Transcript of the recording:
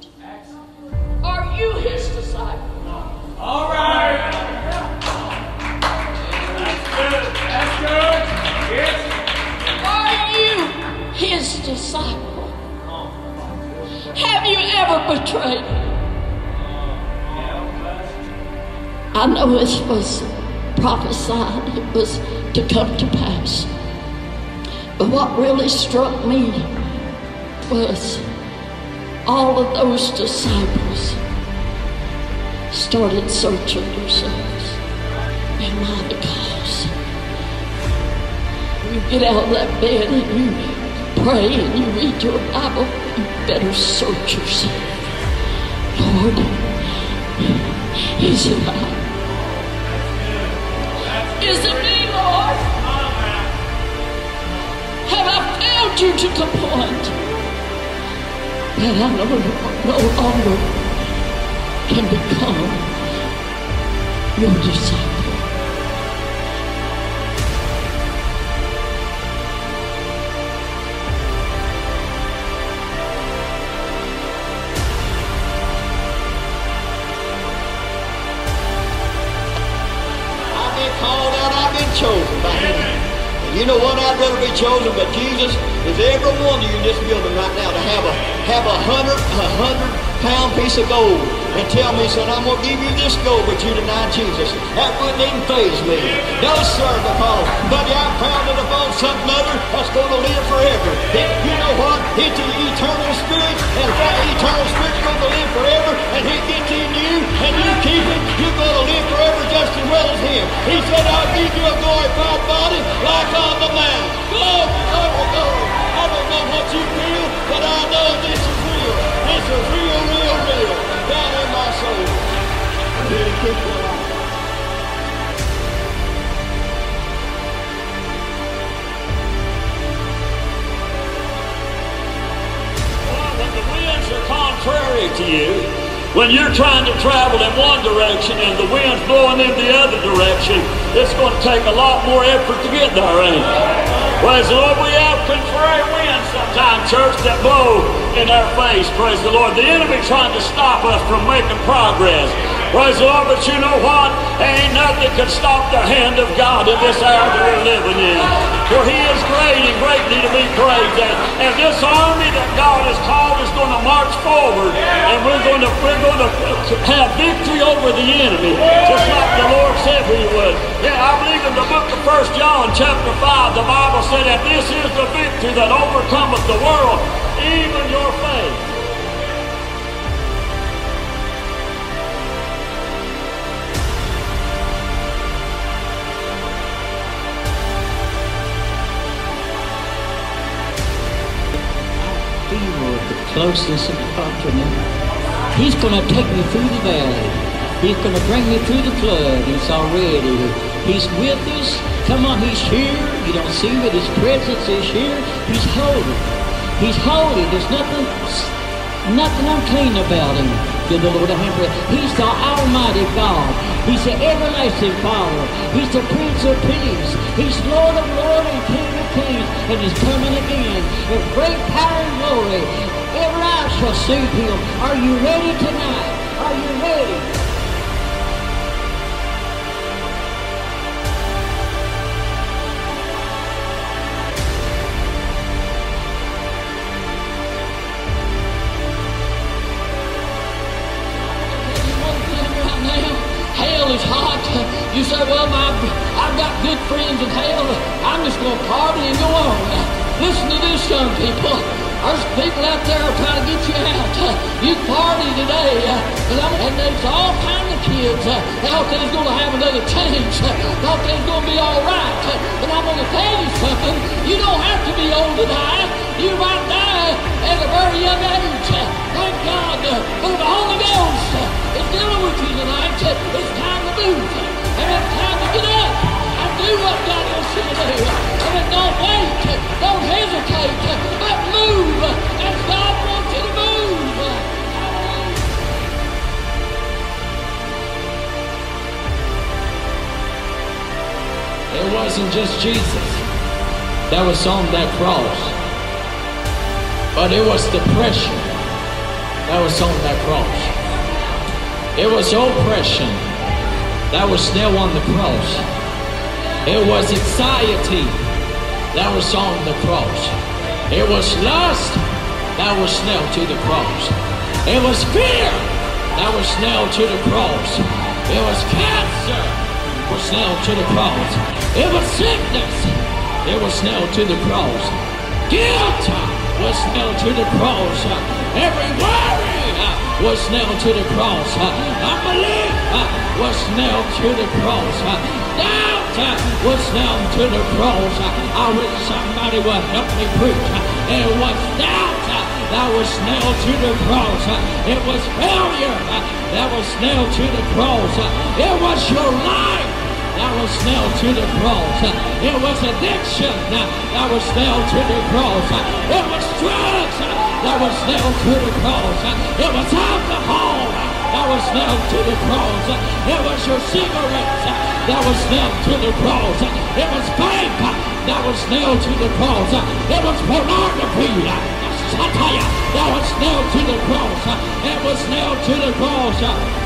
tonight. Are you his disciple? All right. That's good. That's good. Yes. Are you his disciple? Have you ever betrayed him? I know this was prophesied, it was to come to pass. But what really struck me was all of those disciples started searching themselves. And my because you get out of that bed and you pray and you read your Bible, you better search yourself. Lord, is it I? Is it me, Lord? Have I failed you to the point that I no, no longer can become your disciple? You know what? I'd rather be chosen by Jesus is every one of you in this building right now to have a have a hundred a hundred pound piece of gold and tell me, son, I'm gonna give you this gold, but you deny Jesus. That wouldn't even faze me. No, sir, because buddy, I found it upon something other that's gonna live forever. It, you know what? It's the eternal spirit, and that eternal spirit's gonna live forever, and He gets in you, and you keep it, you're gonna live forever contrary to you, when you're trying to travel in one direction and the wind's blowing in the other direction, it's going to take a lot more effort to get there, ain't it? Praise the Lord, we have contrary winds sometimes, church, that blow in our face. Praise the Lord. The enemy trying to stop us from making progress. Praise the Lord, but you know what? Ain't nothing can stop the hand of God in this hour that we're living in. For He and to be praised. And, and this army that God has called is going to march forward, and we're going to we're going to have victory over the enemy, just like the Lord said we would. Yeah, I believe in the book of First John, chapter five, the Bible said that this is the victory that overcometh the world, even your faith. Closeness of God to me. He's going to take me through the valley. He's going to bring me through the flood. He's already. He's with us. Come on, He's here. You don't see him, but His presence is here. He's holy. He's holy. There's nothing, nothing unclean about Him. Give the Lord a hand for. He's the Almighty God. He's the everlasting Father. He's the Prince of Peace. He's Lord of Lords and King of Kings. And He's coming again with great power and glory. See Him. Are you ready tonight? Are you ready? Hell is hot. You say, well, my, I've got good friends in hell. I'm just going to party and go on. Listen to this, young people. There's people out there trying to get you out. You party today. Uh, and, I'm, and there's all kinds of kids uh, uh, thought they was going to have another change. Thought they was going to be all right. Uh, but I'm going to tell you something. You don't have to be old to die. You might die at a very young age. Thank God just Jesus that was on that cross, but it was depression that was on that cross. It was oppression that was nailed on the cross. It was anxiety that was on the cross. It was lust that was nailed to the cross. It was fear that was nailed to the cross. It was cancer was nailed to the cross. It was sickness. It was nailed to the cross. Guilt was nailed to the cross. Every worry uh, was nailed to the cross. Uh, unbelief uh, was nailed to the cross. Doubt was nailed to the cross. I wish somebody would help me preach. It was doubt that was nailed to the cross. It was failure that was nailed to the cross. It was your life that was nailed to the cross. It was addiction that was nailed to the cross. It was drugs that was nailed to the cross. It was alcohol that was nailed to the cross. It was your cigarettes that was nailed to the cross. It was vape that was nailed to the cross. It was pornography that was nailed to the cross. It was nailed to the cross.